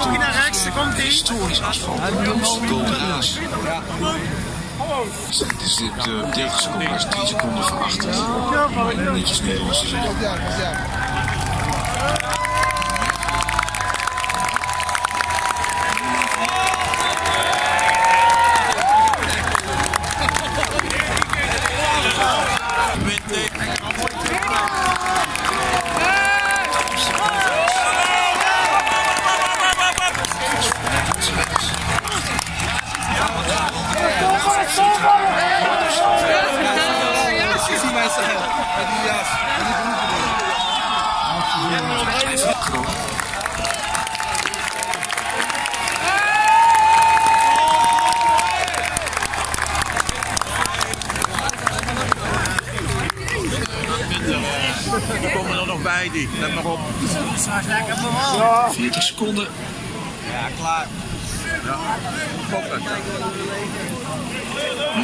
Stokje naar rechts, daar komt hij. Historisch asfalt. Doodskool raas. Dit is dit, uh, 30 seconden, hij is 10 seconden verachterd. Netjes Nederlands gezegd. Er komen er nog bij die. Let maar op. 40 seconden. Ja, klaar. Ja.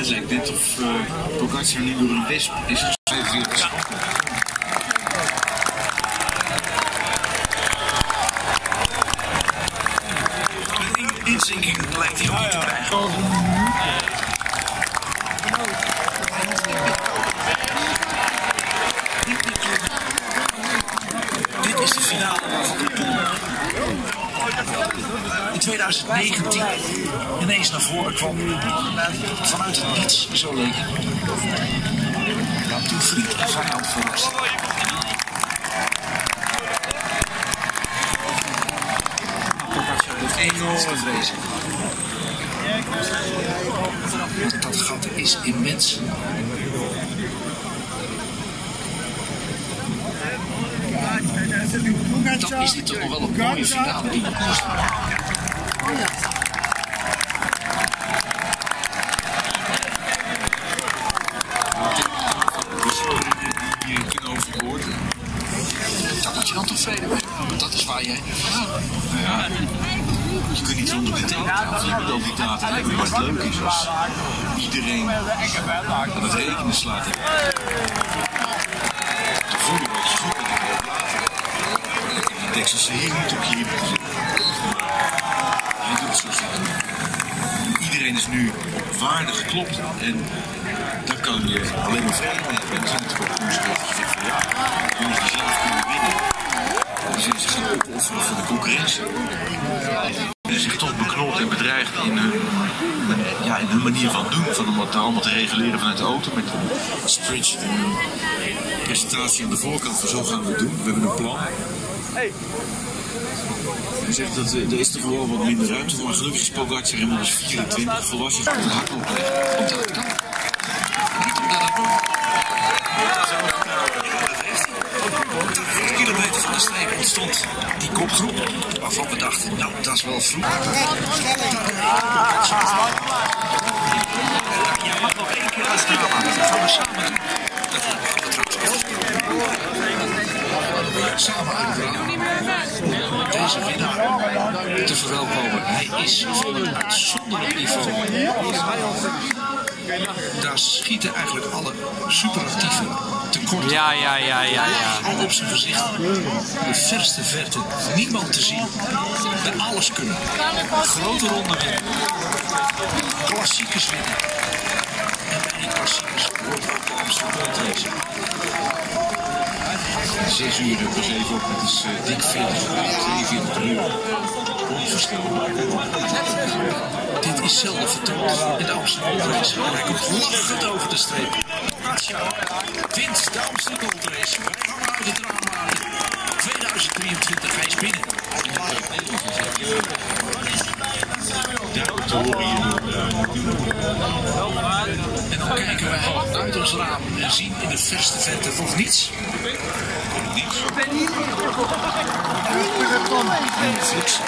Lijkt net of uh, Pogacar nu door een wesp is geschreven. Ja. Inzinking lijkt hij ook niet te krijgen. Dit is de finale van de pool. In 2019 ineens naar voren kwam vanuit het niets, zo. Nou, toen vriend en vijand. Pogacar heeft enorm vrezen. Dat gat is immens. Dan is dit toch nog wel een mooie finale die we. Dat moet je dan tevreden dat is waar jij ja, je kunt niet zonder moet al die data hebben. Het leuk is als iedereen aan het rekenen slaat. Te voelen wat je goed bent. Texas hier niet op hielen zitten. Hij doet het zo goed. Iedereen is nu waardig geklopt en daar kan je alleen maar vrede mee hebben. Er zijn natuurlijk ook koersrijders die zeggen van ja, jongens die zelf kunnen winnen. Die zijn zich gaan opofferen voor de concurrentie. In hun, ja, in hun manier van doen. Van om het allemaal te reguleren vanuit de auto met een een presentatie aan de voorkant van zo gaan we het doen. We hebben een plan. Hij zegt dat uh, er is toch wel wat minder ruimte voor, maar gelukkig is Pogacar inmiddels 24 volwassen op de hak opleggen. Omdat het kan. Niet omdat het moet. kilometer van de streep ontstond die kopgroep waarvan we dachten, nou dat is wel vroeg. Jij mag nog één keer uitstralen. Dat gaan we samen doen. Dat we trouwens samen. Deze winnaar te verwelkomen. Hij is van een uitzonderlijk niveau. Daar schieten eigenlijk alle superactieve tekorten. Ja, ja, ja, ja, ja. Al op zijn gezicht. De verste verte. Niemand te zien. De alles kunnen. Grote ronde winnen. Klassiekers winnen. 6 uur er was even op. Het is uh, dik 40 42 uur. Onvoorstelbaar. Dit is zelden vertoond in de Amsterdam race. Hij komt lachend over de streep. Pogacar wint de Amsterdam race. Wij gaan uit het raam maken. 2023, hij is binnen. Horen hier. En dan kijken wij uit ons raam en zien in de verste verte nog niets. Niets. En Flix